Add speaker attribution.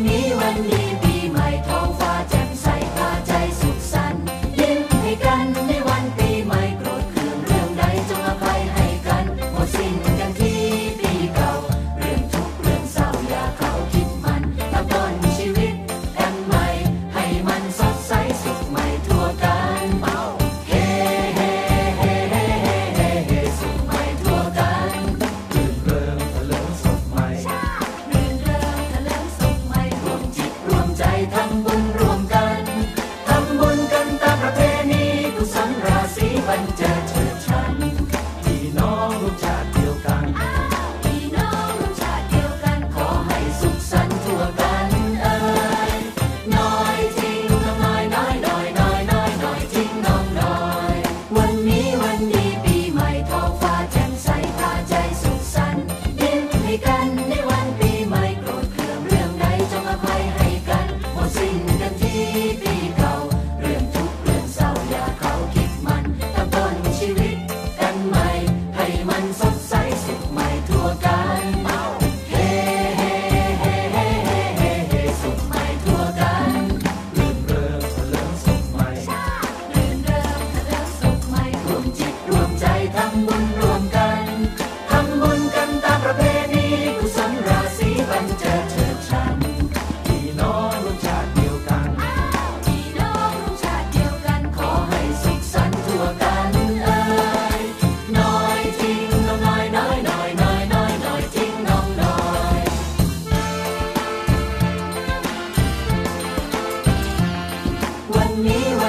Speaker 1: me. meu